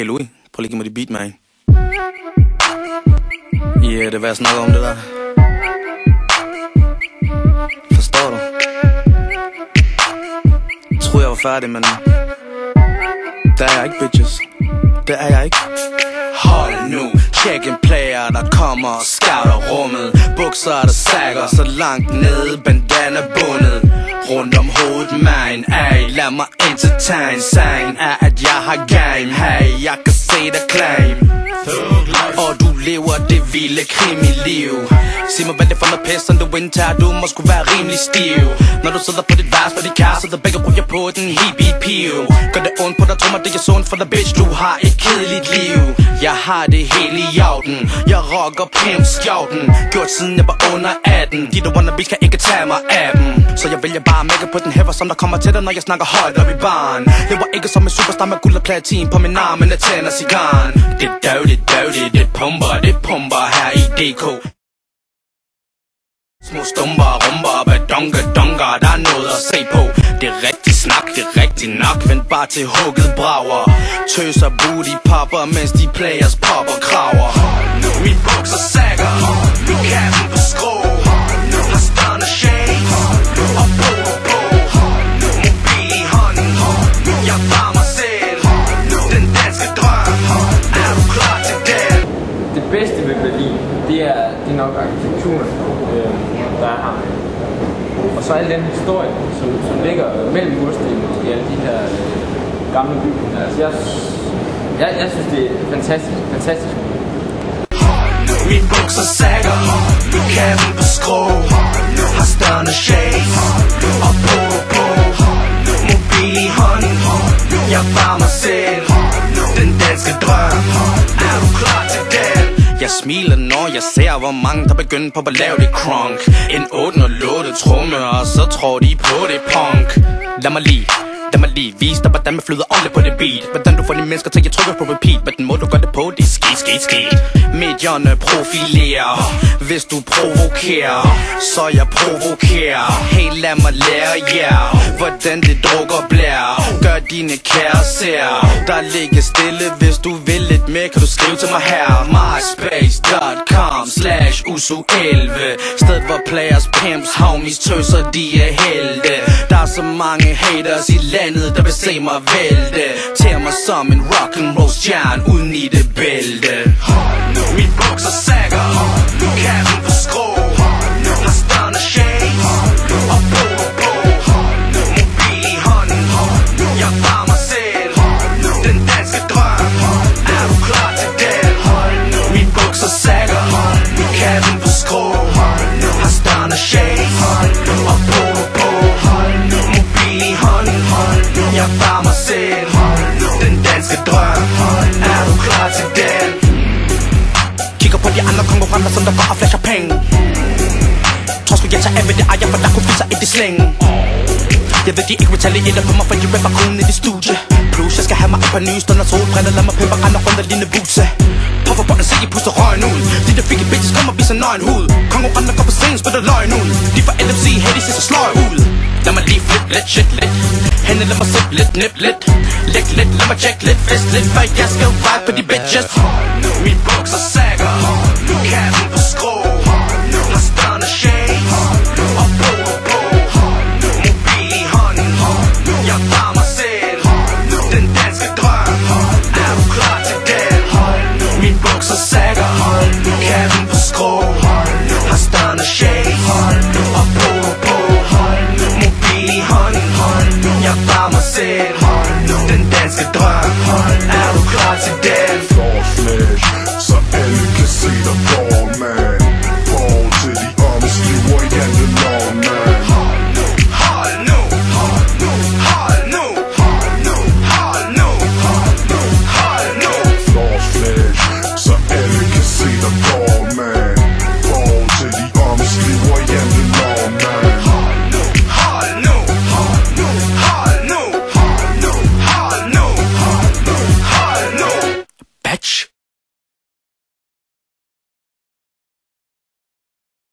Hey Louis, prøv lige at give mig de beat, man. Yeah, øh, det er hvad jeg snakker om det der. Forstår du? Jeg troede, jeg var færdig, men... Øh, der er jeg ikke, bitches. Det er jeg ikke. Hold nu, tjek en player, der kommer og scouter rummet Bukser, der sækker så langt ned, bandana bundet Rundt om hovedet, man, ey, lad mig entertain Sagen er, at jeg har game, hey, jeg kan se dig claim og du lever det vilde krimi-liv Sig mig hvad det for noget pis, som du indtager. Du må sgu være rimelig stiv. Når du sidder på dit vers, hvor de kæreste Der begge ryger på den hippie piv. Gør det ondt på dig, tror mig det er sundt for dig bitch. Du har et kedeligt liv. Jeg har det hele i jorden Jeg rocker pimp skjorten. Gjort siden jeg var under 18 De der wannabes kan ikke tage mig af dem. Så jeg vælger bare mega på den hæver Som der kommer til dig, når jeg snakker højt op i barn. Var ikke som en superstar med guld og platin På min arm, men jeg tænder cigaren. Det er døvligt, dirty det pumper, det pumper her i DK Små stumper, rumper, badonke, donker, der er noget at se på. Det er rigtig snak, det er rigtig nok, vent bare til hugget brager. Tøser booty popper, mens de players popper kraver. Nu Min bukser sækker, Nu katten på skrå. Har størne shades, og på og på det er, det er nok arkitekturen, øh, der er her. Og så al den historie, som, som ligger mellem murstenene i alle de her øh, gamle bygninger. Altså, jeg, jeg, jeg synes, det er fantastisk, fantastisk. Min bukser sækker, min katten på skrå. Har størne shades, og på på. Mobil i hånden, jeg var mig selv. Den danske drøm, jeg smiler, når jeg ser, hvor mange der begynder på at lave det crunk. En 8 og 8 tromme, og så tror de på det punk. Lad mig lige Lad mig lige vise dig, hvordan man flyder ordentligt på det beat. Hvordan du får de mennesker til at trykke på repeat. Men den måde du gør det på, det er skidt, skidt, skidt Medierne profilerer. Hvis du provokerer Så jeg provokerer. Hey, lad mig lære jer yeah, Hvordan det drukker blær Gør dine kære ser Der ligger stille. Hvis du vil lidt mere, kan du skrive til mig her. Myspace.com slash usu11 Sted hvor players, pimps, homies, tøser, de er helte. Der så mange haters i landet, der vil se mig vælte. Tær mig som en rock'n'roll stjerne uden i det bælte. Min bukser sækker, de andre som der bare flasher penge Tror sgu jeg tager af med det ejer, for der kunne fisse i det slæng. Jeg ved de ikke retaliere på mig, for de rapper kun i det studie. Plus jeg skal have mig et par nye stunder solbriller Lad mig pimpe andre rundt og ligne buse Popper bånden, se I puster røgen ud. De der fik bitches kommer og viser nøgen hud. Konkurrenter går på scenen, spytter løgn ud. De fra LMC, hey de ser så sløj ud. Lad mig lige flip lidt, shit lidt. Hende lad mig sip lidt, nip lidt. Læg lidt, lad mig check lidt, fest lidt For jeg skal vibe på de bitches. Min bukser sækker, katten på skrå